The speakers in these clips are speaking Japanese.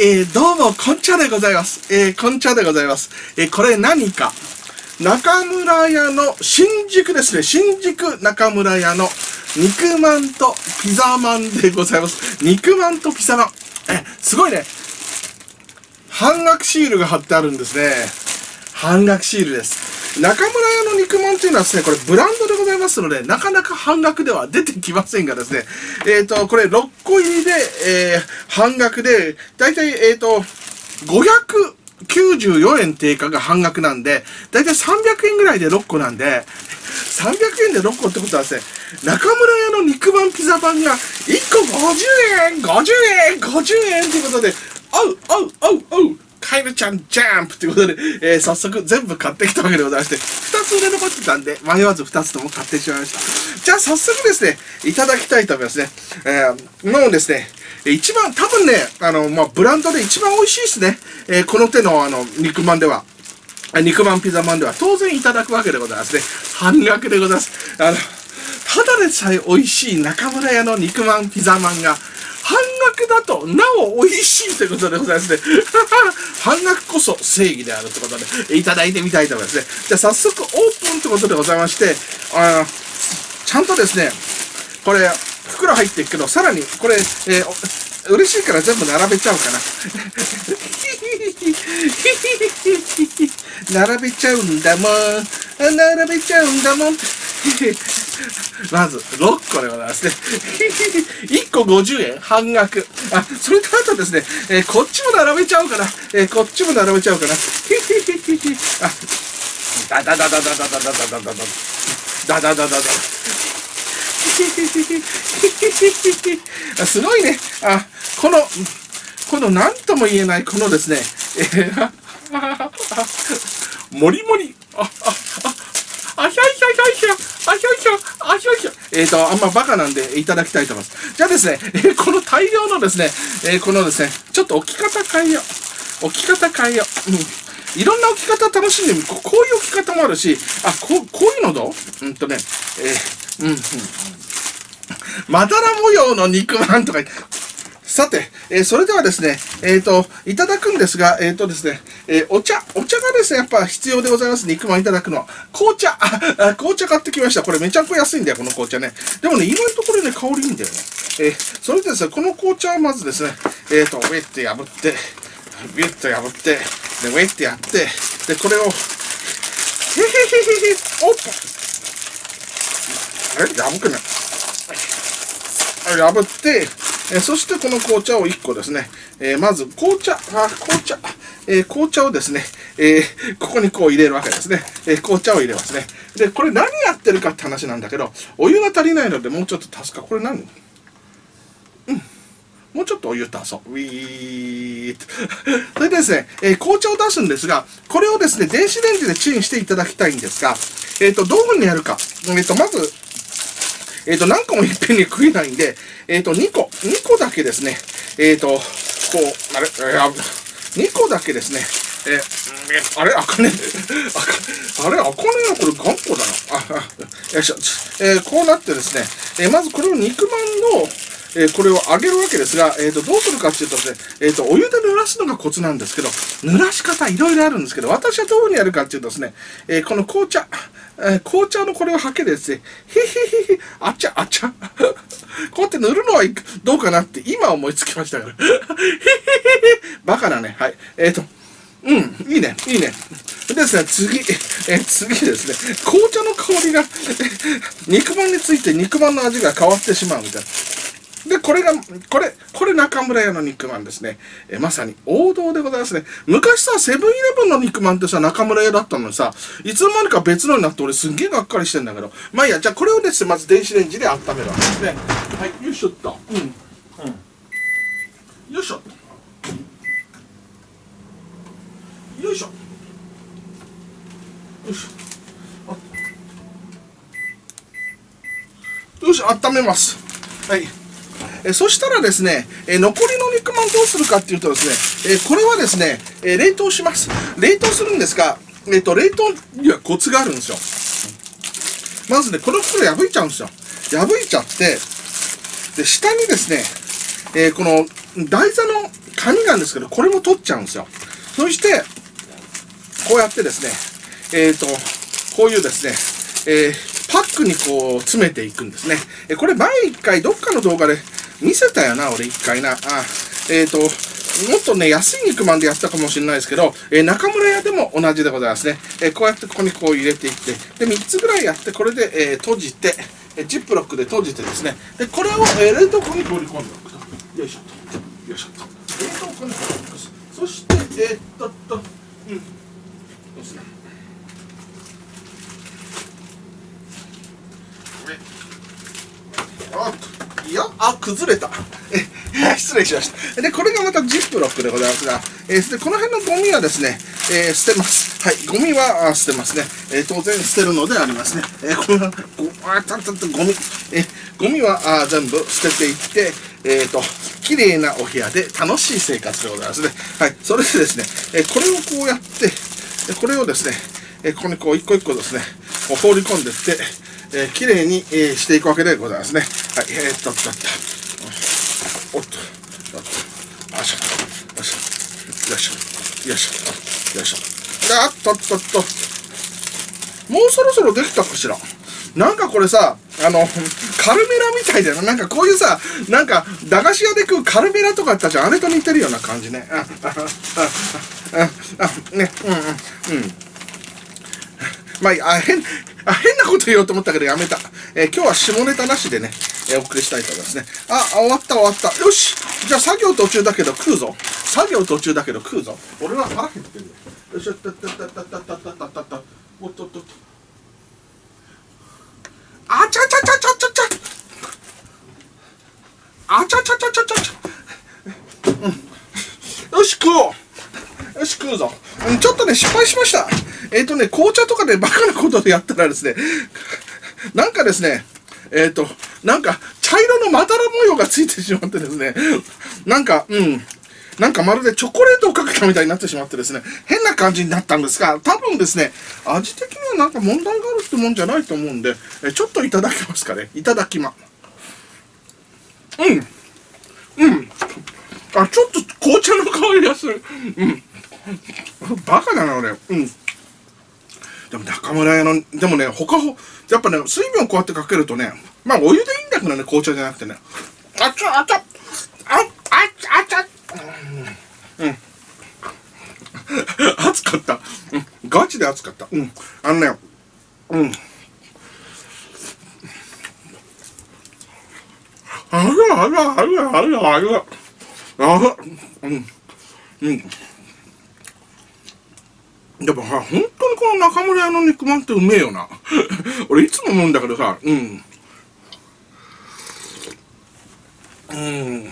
えー、どうも、こんちゃでございます。えー、こんちゃでございます。えー、これ何か。中村屋の新宿ですね。新宿中村屋の肉まんとピザまんでございます。肉まんとピザまん。え、すごいね。半額シールが貼ってあるんですね。半額シールです。中村屋の肉まんっていうのはですね、これブランドでございますので、なかなか半額では出てきませんがですね、えっ、と、これ6個入りで、えー、半額で、だいたい、えっ、と、594円定価が半額なんで、だいたい300円ぐらいで6個なんで、300円で6個ってことはですね、中村屋の肉まんピザパンが1個50円 !50 円 !50 円ということで、おうおうおうおうカエルちゃんジャンプということで、えー、早速全部買ってきたわけでございまして、2つ売れ残ってたんで、迷わず2つとも買ってしまいました。じゃあ早速ですね、いただきたいと思いますね。えー、もうですね、一番、多分ね、あの、まあ、ブランドで一番美味しいですね。えー、この手のあの、肉まんでは。肉まんピザまんでは当然いただくわけでございますね。半額でございます。あの、ただでさえ美味しい中村屋の肉まんピザまんが、だとなお美味しいということでございますね。半額こそ正義であるということで、いただいてみたいと思いますね。じゃあ早速オープンということでございまして、あちゃんとですね、これ、袋入ってるけど、さらに、これ、えー、嬉しいから全部並べちゃうかな。並べちゃうんだもん。並べちゃうんだもん。まず、6個でございますね。1個50円、半額。あ、それとあとですね、えー、こっちも並べちゃおうかな。えー、こっちも並べちゃおうかな。あ、だだだだだだだだだだだだ。だだだだだ。すごいね。あ、この、この何とも言えない、このですね、えー、もりもり、あ、あ、あ、あひゃいひゃいひゃいひゃ、あひゃいひゃ、あひゃいひゃ。えっ、ー、と、あんまバカなんでいただきたいと思います。じゃあですね、えー、この大量のですね、えー、このですね、ちょっと置き方変えよう。置き方変えよう。うん。いろんな置き方楽しんでみる。ここういう置き方もあるし、あ、こう、こういうのどう？うんとね、えー、うん、うん。まだら模様の肉まんとか、さて、えー、それではですね、えっ、ー、と、いただくんですが、えっ、ー、とですね、えお茶、お茶がですね、やっぱ必要でございます。肉まんいただくのは。紅茶あ、紅茶買ってきました。これめちゃくちゃ安いんだよ、この紅茶ね。でもね、意外とこれね、香りいいんだよね。えそれでですね、この紅茶はまずですね、えっ、と、ウェッて破って、ビュッと破って、で、ウェッてやって、で、これを、へへへへへ、オープンあれ破くない破って、えそしてこの紅茶を1個ですね、え、まず紅茶、あ、紅茶、え、紅茶をですね、え、ここにこう入れるわけですね。え紅茶を入れますね。で、これ何やってるかって話なんだけど、お湯が足りないのでもうちょっと足すか。これ何？うん。もうちょっとお湯足そう。ウィーっと。それでですね、え紅茶を出すんですが、これをですね、電子レンジでチンしていただきたいんですが、えっ、と、どういうふうにやるか。えっ、と、まず、えっ、ー、と、何個もいっぺんに食えないんで、えっ、ー、と、2個、2個だけですね、えっ、ー、と、こう、あれ、えー、2個だけですね、えー、あれ、あかね、あれ、あかねえな、これ頑固だな。あ、あ、よいしょ。えー、こうなってですね、えー、まずこれを肉まんの、えー、これを揚げるわけですが、え、ー、と、どうするかっていうとですね、えっ、ー、と、お湯で濡らすのがコツなんですけど、濡らし方いろいろあるんですけど、私はどうにやるかっていうとですね、えこの紅茶、え紅茶のこれをはけでですね、へへへへ、あちゃあちゃ。こうやって塗るのはどうかなって今思いつきましたから。バカだね。はい。えっ、と、うん、いいね、いいね。ですね、次、え、次ですね、紅茶の香りが、肉まんについて肉まんの味が変わってしまうみたいな。で、これが、これ、これ中村屋の肉まんですね。えまさに王道でございますね。昔さ、セブンイレブンの肉まんってさ、中村屋だったのにさ、いつの間にか別のになって俺すんげえがっかりしてんだけど。まあいいや、じゃあこれをですね、まず電子レンジで温めるわけですね。はい、よいしょっと。うん。うん。よいしょ。よいしょ。よいしょ。よし、温めます。はい。えそしたらですね、え残りの肉まんどうするかっていうとですね、えこれはですね、え冷凍します。冷凍するんですが、えっ、と、冷凍にはコツがあるんですよ。まずね、この袋破いちゃうんですよ。破いちゃって、で、下にですね、えー、この台座の紙なんですけど、これも取っちゃうんですよ。そして、こうやってですね、えっ、ー、と、こういうですね、えー、パックにこう詰めていくんですね。えこれ前一回どっかの動画で見せたよな、俺一回な。あえっ、ー、と、もっとね、安い肉まんでやったかもしれないですけど、えー、中村屋でも同じでございますね。えー、こうやってここにこう入れていって、で、3つぐらいやって、これで、えー、閉じて、えジップロックで閉じてですね、で、これを、え冷凍庫に放り込んでおくと。よいしょと。よいしょと。冷凍庫に放り込む。そして、えっとっと、うん。そうですね。おっと。いや、あ、崩れた。失礼しました。で、これがまたジップロックでございますが、えー、でこの辺のゴミはですね、えー、捨てます。はい、ゴミは捨てますね。えー、当然捨てるのでありますね。えー、これは、ご、あ、たたったゴミ。えー、ゴミはあ全部捨てていって、えっ、ー、と、綺麗なお部屋で楽しい生活でございますね。はい、それでですね、えー、これをこうやって、これをですね、えー、ここにこう一個一個ですね、放り込んでいって、えー、綺麗に、えー、していくわけでございますね。はい、えー、っと、っと、っと。おっと、おっと、よいしょ、よいしょ、よいしょ、よいしょ、よいしょ。あっとっとっと。もうそろそろできたかしら。なんかこれさ、あの、カルメラみたいだよな。なんかこういうさ、なんか、駄菓子屋で食うカルメラとかあったじゃん。あれと似てるような感じね。あ、あ、あ、あ、あ、ね、うん、うん、うん。まあ、あ、変、あ、変なこと言おうと思ったけどやめた。えー、今日は下ネタなしでね、えー、お送りしたいと思いますね。あ、終わった終わった。よしじゃあ作業途中だけど食うぞ。作業途中だけど食うぞ。俺は腹減ってるよ。よし、ったったったったったったったったった。おっとっとっと。あちゃちゃちゃちゃちゃちゃ。あちゃちゃちゃちゃちゃちゃ。うん。よし、食おう。よし、食うぞ。うん、ちょっとね、失敗しました。えっ、ー、とね、紅茶とかでバカなことでやったらですね、なんかですね、えっ、ー、と、なんか、茶色のまだら模様がついてしまってですね、なんか、うん、なんかまるでチョコレートをかけたみたいになってしまってですね、変な感じになったんですが、多分ですね、味的にはなんか問題があるってもんじゃないと思うんで、えちょっといただきますかね？いただきま。うん。うん。あ、ちょっと紅茶の香りがする。うん。バカだな、俺。うん。でも中村屋の、でもね、他ほ、やっぱね、水分こうやってかけるとね、まあお湯でいいんだけどね、紅茶じゃなくてね。あちゃ、あちゃ、あ、あちゃ、あちゃ、うん。うん。熱かった。うん。ガチで熱かった。うん。あのね、うん。あらあらあらあらあら。あら。うん。うん。やっぱさ、本当この中村屋の肉まんってうめえよな。俺いつも思うんだけどさ、うん。うん。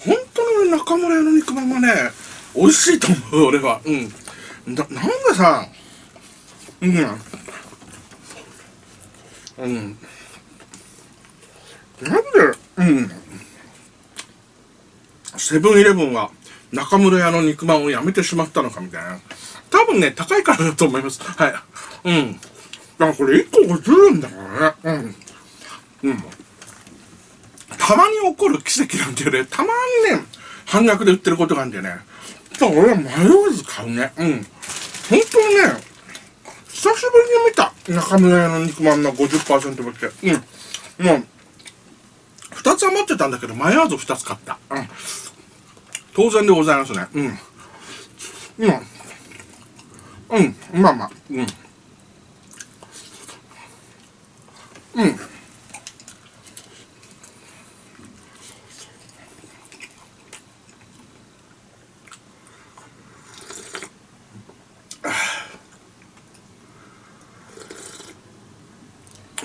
本当に中村屋の肉まんがね、美味しいと思う、俺は。うん。な、なんでさ、うん。うん。なんで、うん。セブンイレブンは中村屋の肉まんをやめてしまったのかみたいな。多分ね、高いからだと思います。はい。うん。だからこれ1個50円だからね。うん。うん。たまに起こる奇跡なんだよね。たまにね、半額で売ってることがあるんだよね。だから俺は迷わず買うね。うん。本当にね、久しぶりに見た。中村屋の肉まんの50%分って。うん。もう、2つ余ってたんだけど、迷わず2つ買った。うん。当然でございますね。うん。うん。うん、まあまあ、うん。うん。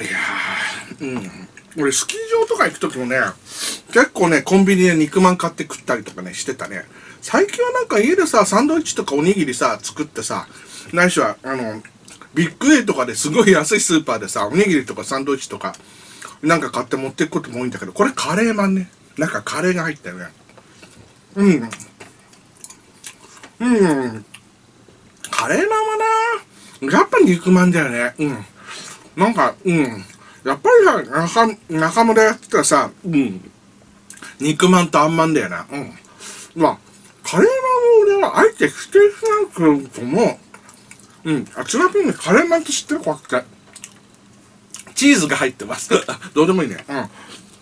いやうん。俺、スキー場とか行くときもね、結構ね、コンビニで肉まん買って食ったりとかね、してたね。最近はなんか家でさ、サンドイッチとかおにぎりさ、作ってさ、ないしは、あの、ビッグ A とかですごい安いスーパーでさ、おにぎりとかサンドイッチとか、なんか買って持っていくことも多いんだけど、これカレーマンね。なんかカレーが入ったよね。うん。うん。カレーマンはな、やっぱ肉まんだよね。うん。なんか、うん。やっぱりさ、中、中村やってたらさ、うん。肉まんとあんまんだよな。うん。まあ、カレーマンを俺はあえて否定しないけども、うん。あ、ちなみにカレーマンって知ってるかって。チーズが入ってます。どうでもいいね。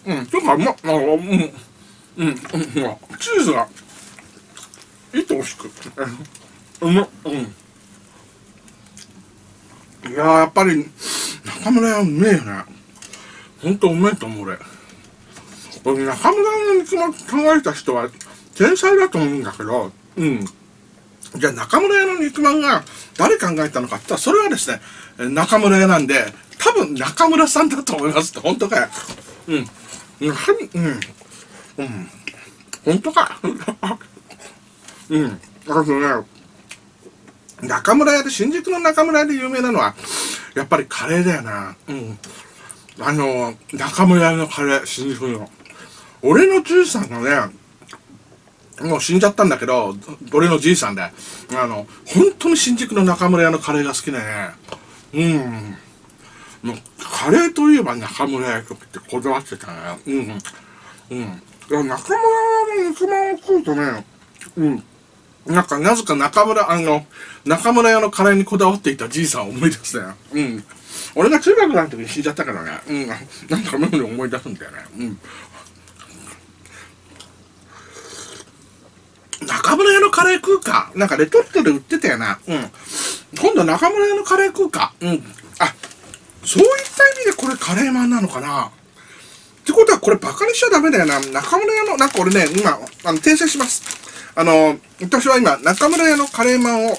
うん。うん。とか、ま、あ、うん。うん。うん。チーズが、いとおしく。うま、うん。いややっぱり、中村屋うめえよね。ほんとうめえと思う俺。中村の肉まん考えた人は、天才だと思うんだけど、うん。じゃあ中村屋の肉まんが誰考えたのかって言ったら、それはですね、中村屋なんで、多分中村さんだと思いますって、本当かよ。うん。うん。うん。うん。本当か。うん。あとね、中村屋で、新宿の中村屋で有名なのは、やっぱりカレーだよな。うん。あの、中村屋のカレー、新宿の。俺のじいさんがね、もう死んじゃったんだけど、俺のじいさんで、あの、本当に新宿の中村屋のカレーが好きでね、うん。もう、カレーといえば中村屋とってこだわってたね。うん。うん。中村屋の肉まんを食うとね、うん。なんか、なぜか中村、あの、中村屋のカレーにこだわっていたじいさんを思い出すね。うん。俺が中学の時に死んじゃったからね。うん。なんか妙に思い出すんだよね。うん。中村屋のカレー食うか。なんかレトルトで売ってたよな。うん。今度中村屋のカレー食うか。うん。あ、そういった意味でこれカレーマンなのかなってことはこれバカにしちゃダメだよな。中村屋の、なんか俺ね、今、あの、訂正します。あの、私は今、中村屋のカレーマンを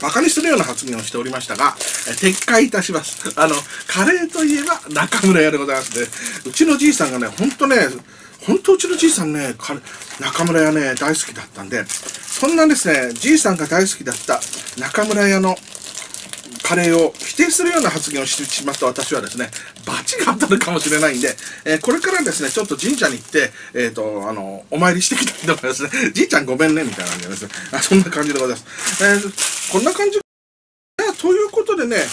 バカにするような発言をしておりましたが、撤回いたします。あの、カレーといえば中村屋でございますね。うちのじいさんがね、ほんとね、本当うちのじいさんね、中村屋ね、大好きだったんで、そんなですね、じいさんが大好きだった中村屋のカレーを否定するような発言をしてしまった私はですね、罰が当たるかもしれないんで、えー、これからですね、ちょっと神社に行って、えっ、ー、と、あの、お参りしてきたいと思いますね。じいちゃんごめんね、みたいな感じですね。あそんな感じでございます。えー、こんな感じということでね、えっ、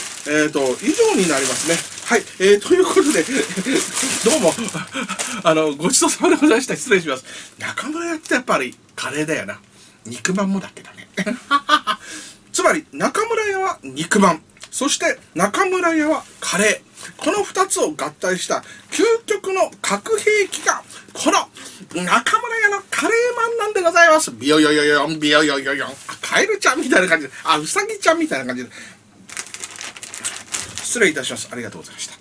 ー、と、以上になりますね。はい。えー、ということで、どうも、あの、ごちそうさまでございました。失礼します。中村屋ってやっぱりカレーだよな。肉まんもだけどね。つまり、中村屋は肉まん。そして中村屋はカレー。この二つを合体した究極の核兵器が、この中村屋のカレーマンなんでございます。ビヨヨヨヨン、ビヨヨヨヨン。カエルちゃんみたいな感じで、あ、ウサギちゃんみたいな感じで。失礼いたします。ありがとうございました。